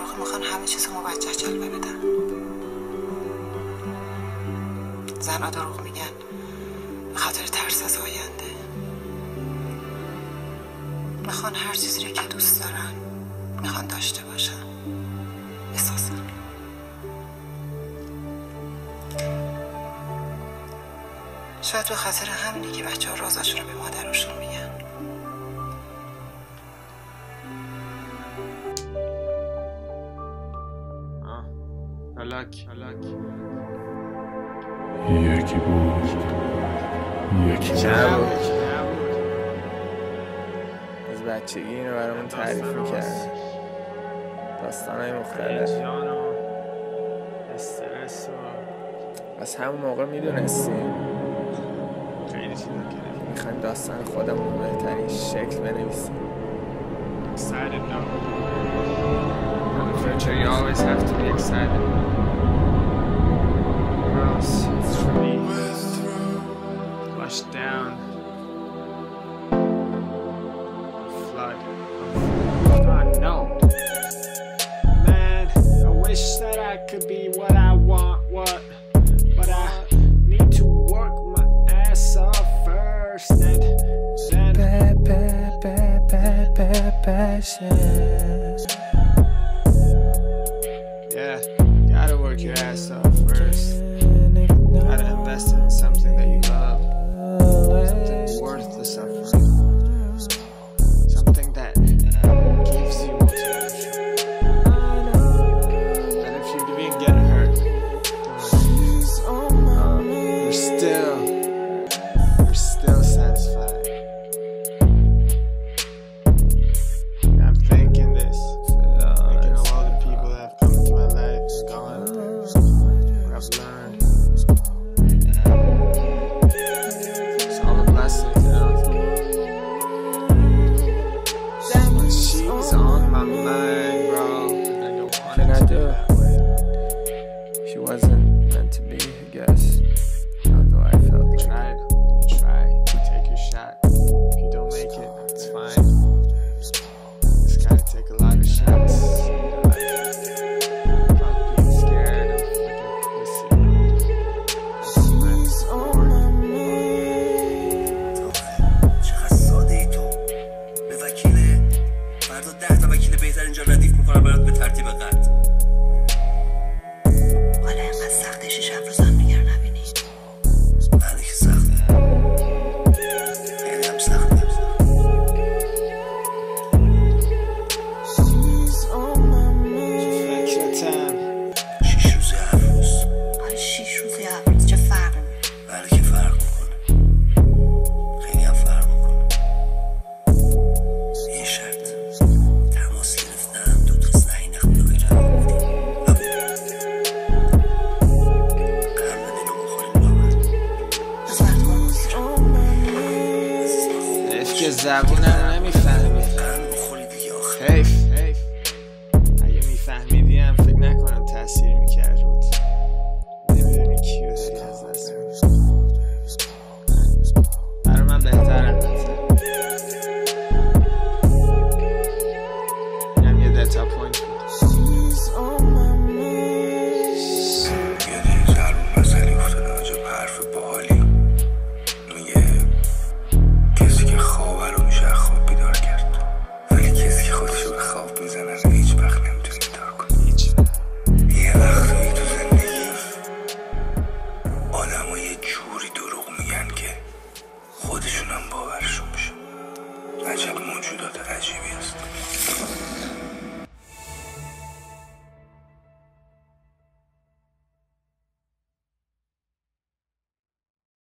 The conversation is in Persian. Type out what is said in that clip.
واقع می‌خوان همه چیز موجه جلوه بدن. زنها دروغ میگن. به خاطر ترس از آینده. می‌خوان هر چیزی رو که دوست دارن می‌خوان داشته باشن. احساسا شاید به خاطر همینی که بچه ها رازاشون رو به مادرشون میگن. هلاک یکی بود. یکی نبود از بچگی اینو برامون تعریف می‌کرد. داستان های مختلف. استرس و از همون موقع می‌دونستیم. خیلی چیزا که می‌خوایم داستان خودمون رو بهترین شکل بنویسیم. excited now. In the future, you always have to be excited. Or else it's gonna be flushed down. Flood. God, no. Man, I wish that I could be what I want, what, but I need to work my ass off first, and then. Bad, bad, bad, bad, bad passion. Something that you love, oh, something worth the suffering, zap, you know what Lord as you will.